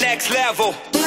Next level.